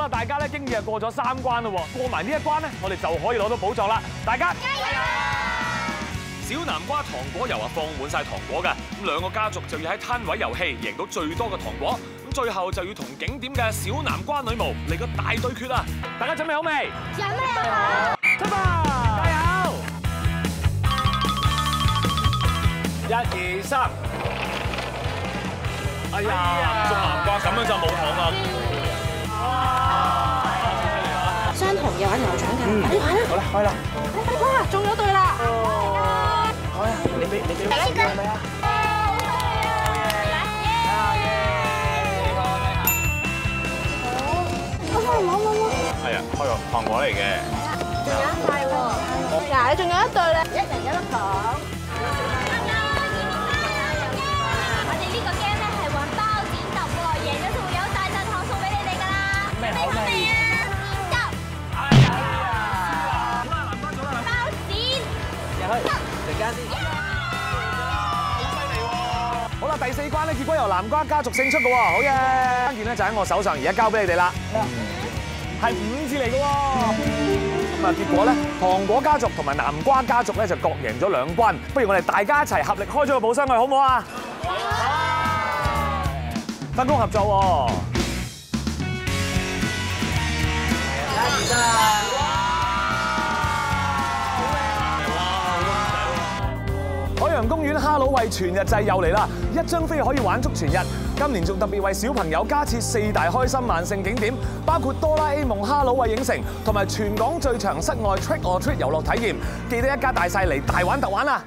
啊，大家咧經已係過咗三關咯喎，過埋呢一關咧，我哋就可以攞到寶藏啦！大家加油！小南瓜糖果油啊，放滿晒糖果㗎，咁兩個家族就要喺攤位遊戲贏到最多嘅糖果，咁最後就要同景點嘅小南瓜女巫嚟個大對決啊！大家準備好未？準備好？出發！加油！一二三！哎呀，種南瓜咁樣就冇糖啦！好啦，開啦，哇，中咗對啦！開啊！你俾你俾我試係咪啊？係啊，開個糖果嚟嘅。仲有一塊喎，嗱，你仲有一對咧，一人一粒糖。我哋呢好啦，第四關咧，結果由南瓜家族勝出嘅喎，好嘢！關鍵咧就喺我手上，而家交俾你哋啦，係五字嚟嘅喎。咁啊，結果咧，糖果家族同埋南瓜家族咧就各贏咗兩關，不如我哋大家一齊合力開咗個寶箱去，好唔好啊？分工合作喎。洋公園哈佬為全日制又嚟啦！一張飛可以玩足全日。今年仲特別為小朋友加設四大開心萬聖景點，包括哆啦 A 夢哈佬為影城同埋全港最長室外 Trick or Treat 遊樂體驗。記得一家大細嚟大玩特玩啊！